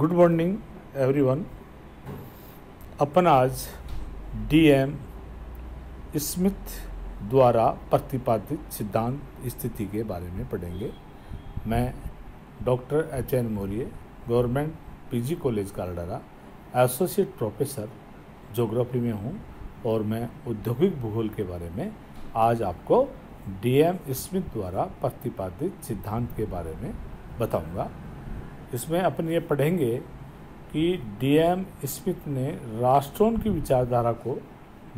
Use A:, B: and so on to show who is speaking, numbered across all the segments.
A: Good morning everyone अपन आज DM Smith द्वारा प्रतिपादित सिद्धांत स्थिति के बारे में पढ़ेंगे। मैं doctor H N Maurya, government PG college Kaldara, associate professor geography में हूँ और मैं औद्योगिक भूगोल के बारे में आज आपको डीएम स्मिथ द्वारा प्रतिपादित सिद्धांत के बारे में बताऊँगा। इसमें अपन ये पढ़ेंगे कि डीएम स्मिथ ने राष्ट्रों की विचारधारा को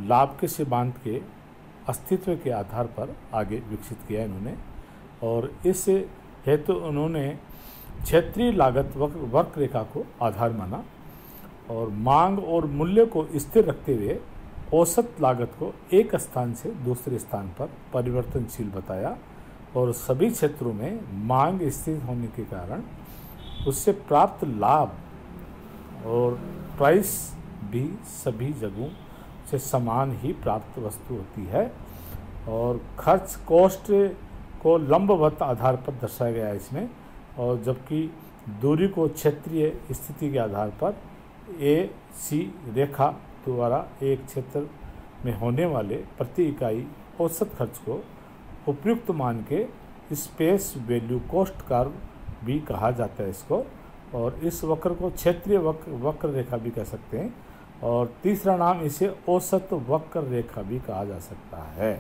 A: लाभ के सिद्धांत के अस्तित्व के आधार पर आगे विकसित किया इन्होंने। और इस हेतु उन्होंने क्षेत्रीय लागत वक्र रेखा को आधार माना और मांग और मूल्य को स्थिर रखते हुए औसत लागत को एक स्थान से दूसरे स्थान पर परिवर्तनशील बताया। और सभी क्षेत्रों में मांग स्थिर होने के कारण उससे प्राप्त लाभ और प्राइस भी सभी जगहों से समान ही प्राप्त वस्तु होती है। और खर्च कॉस्ट को लंबवत आधार पर दर्शाया गया है इसमें। और जबकि दूरी को क्षेत्रीय स्थिति के आधार पर ए, सी, रेखा द्वारा एक क्षेत्र में होने वाले प्रति इकाई औसत खर्च को उपयुक्त मान के स्पेस वैल्यू कॉस्ट कर्व भी कहा जाता है इसको। और इस वक्र को क्षेत्रीय वक्र वक्र रेखा भी कह सकते हैं। और तीसरा नाम इसे औसत वक्र रेखा भी कहा जा सकता है।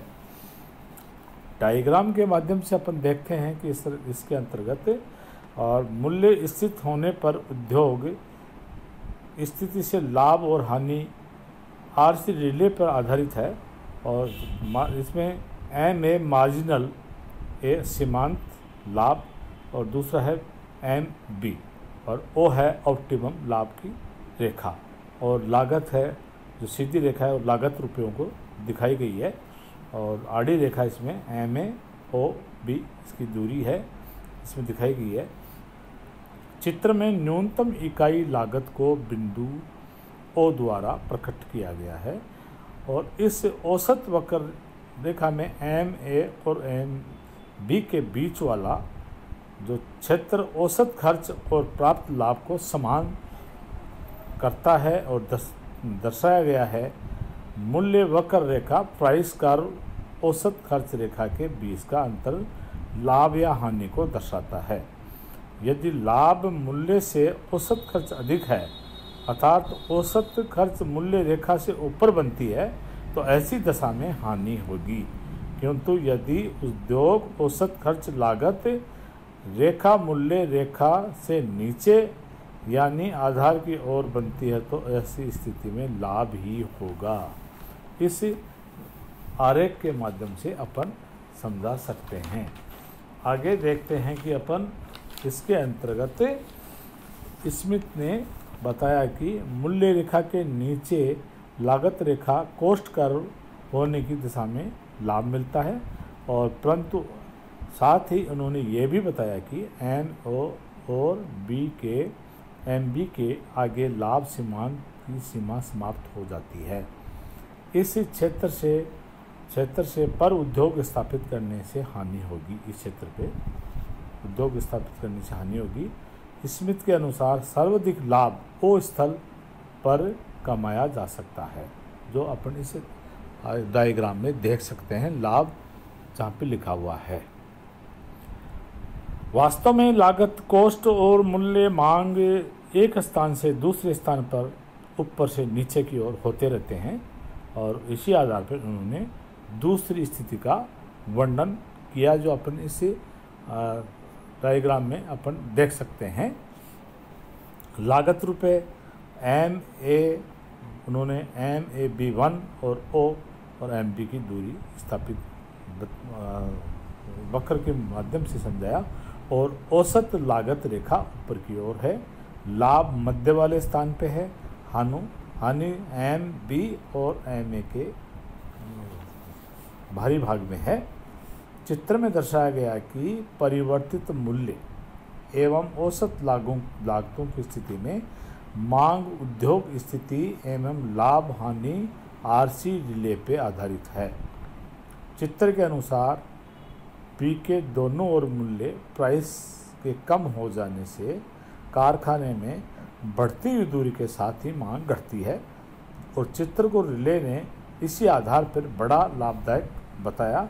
A: डायग्राम के माध्यम से अपन देखते हैं कि इस इसके अंतर्गत और मूल्य स्थित होने पर उद्योग स्थिति से लाभ और हानि आर सी रिले पर आधारित है। और इसमें एम ए मार्जिनल ए सीमांत लाभ और दूसरा है एम बी और ओ है ऑप्टिमम लाभ की रेखा और लागत है, जो सीधी रेखा है, और लागत रुपयों को दिखाई गई है और आड़ी रेखा इसमें एम ए ओ बी इसकी दूरी है, इसमें दिखाई गई है। चित्र में न्यूनतम इकाई लागत को बिंदु ओ द्वारा प्रकट किया गया है और इस औसत वक्र रेखा में एम ए और एम बी के बीच वाला जो क्षेत्र औसत खर्च और प्राप्त लाभ को समान करता है और दर्शाया गया है, मूल्य वक्र रेखा प्राइस कर्व औसत खर्च रेखा के बीच का अंतर लाभ या हानि को दर्शाता है। यदि लाभ मूल्य से औसत खर्च अधिक है, अर्थात औसत खर्च मूल्य रेखा से ऊपर बनती है तो ऐसी दशा में हानि होगी। किंतु यदि उद्योग औसत खर्च लागत रेखा मूल्य रेखा से नीचे यानी आधार की ओर बनती है तो ऐसी स्थिति में लाभ ही होगा। इस आरेख के माध्यम से अपन समझा सकते हैं। आगे देखते हैं कि अपन इसके अंतर्गत स्मिथ ने बताया कि मूल्य रेखा के नीचे लागत रेखा कोष्ठ कर होने की दिशा में लाभ मिलता है और परंतु साथ ही उन्होंने ये भी बताया कि एन ओ और बी के एम बी के आगे लाभ सीमांत की सीमा समाप्त हो जाती है। इस क्षेत्र से क्षेत्र से पर उद्योग स्थापित करने से हानि होगी। इस क्षेत्र पे उद्योग स्थापित करने से हानि होगी। स्मिथ के अनुसार सर्वाधिक लाभ ओ स्थल पर कमाया जा सकता है, जो अपन इस डायग्राम में देख सकते हैं। लाभ जहाँ पे लिखा हुआ है। वास्तव में लागत, कोस्ट और मूल्य मांग एक स्थान से दूसरे स्थान पर ऊपर से नीचे की ओर होते रहते हैं और इसी आधार पर उन्होंने दूसरी स्थिति का वर्णन किया जो अपन इस डायग्राम में अपन देख सकते हैं। लागत रुपए एम ए उन्होंने एम ए बी वन और ओ और एम बी की दूरी स्थापित वक्र के माध्यम से समझाया। और औसत लागत रेखा ऊपर की ओर है। लाभ मध्य वाले स्थान पे है। हानु, हानि, एम, बी और एम, ए के भारी भाग में है। चित्र में दर्शाया गया कि परिवर्तित मूल्य एवं औसत लागों, लागतों की स्थिति में मांग उद्योग स्थिति एवं लाभ, हानि, आरसी रिले पे आधारित है। चित्र के अनुसार पी के दोनों ओर मूल्य प्राइस के कम हो जाने से कारखाने में बढ़ती हुई दूरी के साथ ही मांग घटती है और चित्र को रिले ने इसी आधार पर बड़ा लाभदायक बताया।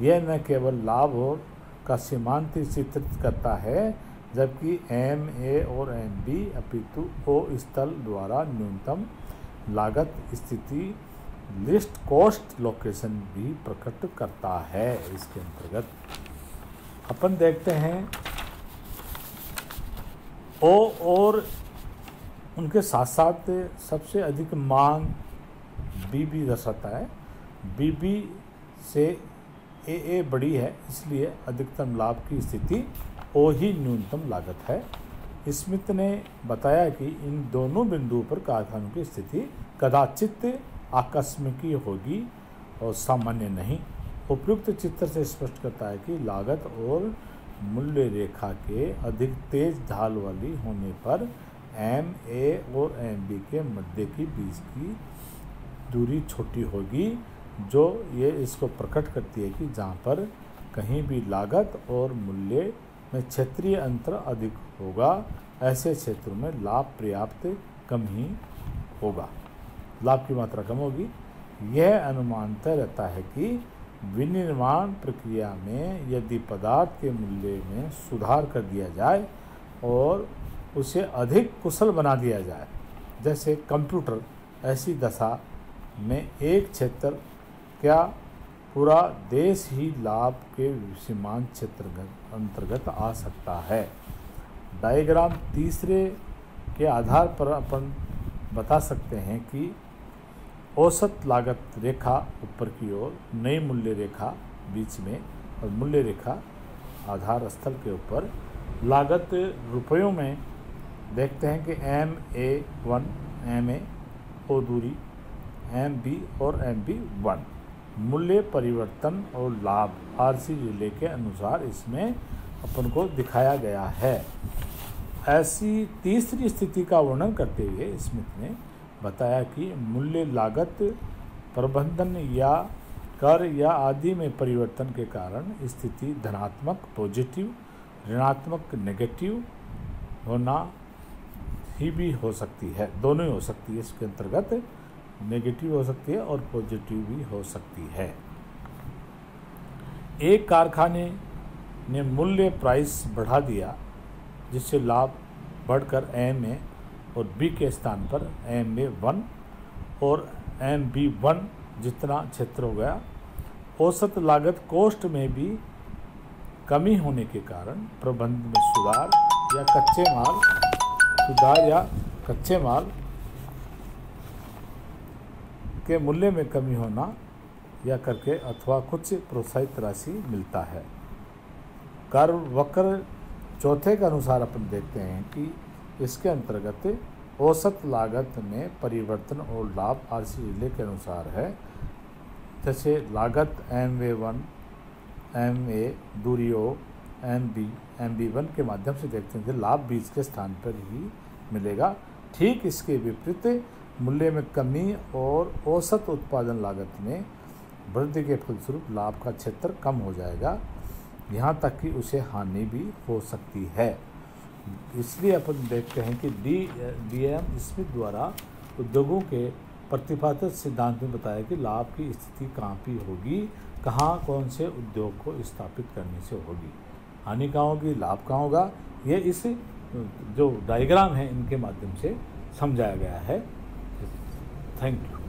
A: यह न केवल लाभ और का सीमांत चित्रित करता है, जबकि एम ए और एम बी अपितु ओ स्थल द्वारा न्यूनतम लागत स्थिति लिस्ट कॉस्ट लोकेशन भी प्रकट करता है इसके अंतर्गत। अपन देखते हैं। ओ और उनके साथ साथ सबसे अधिक मांग बी बी दर्शाता है। बी बी से ए ए बड़ी है, इसलिए अधिकतम लाभ की स्थिति ओ ही न्यूनतम लागत है। स्मिथ ने बताया कि इन दोनों बिंदुओं पर कारखानों की स्थिति कदाचित आकस्मिकी होगी और सामान्य नहीं। उपयुक्त चित्र से स्पष्ट करता है कि लागत और मूल्य रेखा के अधिक तेज ढाल वाली होने पर एम ए और एम बी के मध्य की बीच की दूरी छोटी होगी, जो ये इसको प्रकट करती है कि जहाँ पर कहीं भी लागत और मूल्य में क्षेत्रीय अंतर अधिक होगा, ऐसे क्षेत्रों में लाभ पर्याप्त कम ही होगा। लाभ की मात्रा कम होगी। यह अनुमान तय रहता है कि विनिर्माण प्रक्रिया में यदि पदार्थ के मूल्य में सुधार कर दिया जाए और उसे अधिक कुशल बना दिया जाए, जैसे कंप्यूटर, ऐसी दशा में एक क्षेत्र, क्या पूरा देश ही लाभ के सीमांत क्षेत्र अंतर्गत आ सकता है? डायग्राम तीसरे के आधार पर अपन बता सकते हैं कि औसत लागत रेखा ऊपर की ओर, नई मूल्य रेखा बीच में और मूल्य रेखा आधार स्थल के ऊपर। लागत रुपयों में देखते हैं कि M A one M A O दूरी एम बी और एम बी वन। मूल्य परिवर्तन और लाभ आर सी रिले के अनुसार इसमें अपन को दिखाया गया है। ऐसी तीसरी स्थिति का वर्णन करते हुए स्मिथ ने बताया कि मूल्य लागत प्रबंधन या कर या आदि में परिवर्तन के कारण स्थिति धनात्मक पॉजिटिव, ऋणात्मक नेगेटिव होना ही भी हो सकती है। दोनों ही हो सकती है। इसके अंतर्गत नेगेटिव हो सकती है और पॉजिटिव भी हो सकती है। एक कारखाने ने मूल्य प्राइस बढ़ा दिया, जिससे लाभ बढ़कर एम ए और बी के स्थान पर एम ए वन और एम बी वन जितना क्षेत्र हो गया, औसत लागत कोस्ट में भी कमी होने के कारण प्रबंध में सुधार या कच्चे माल, सुधार या कच्चे माल के मूल्य में कमी होना या करके अथवा कुछ प्रोत्साहित राशि मिलता है। कर वक्र चौथे के अनुसार अपन देखते हैं कि इसके अंतर्गत औसत लागत में परिवर्तन और लाभ आर सी रिले के अनुसार है। जैसे लागत M way one M A दूरी O M B M B one के माध्यम से देखते हैं लाभ बीज के स्थान पर ही मिलेगा। ठीक इसके विपरीत मूल्य में कमी और औसत उत्पादन लागत में वृद्धि के फलस्वरूप लाभ का क्षेत्र कम हो जाएगा। यहाँ तक कि उसे हानि भी हो सकती है। इसलिए अपन देखते हैं कि डी डी एम स्मिथ द्वारा उद्योगों के प्रतिपादित सिद्धांत में बताया कि लाभ की स्थिति कहाँ भी होगी, कहाँ कौन से उद्योग को स्थापित करने से होगी। हानि कहाँ होगी, लाभ कहाँ होगा, ये इस, जो डायग्राम है, इनके माध्यम से समझाया गया है। Thank you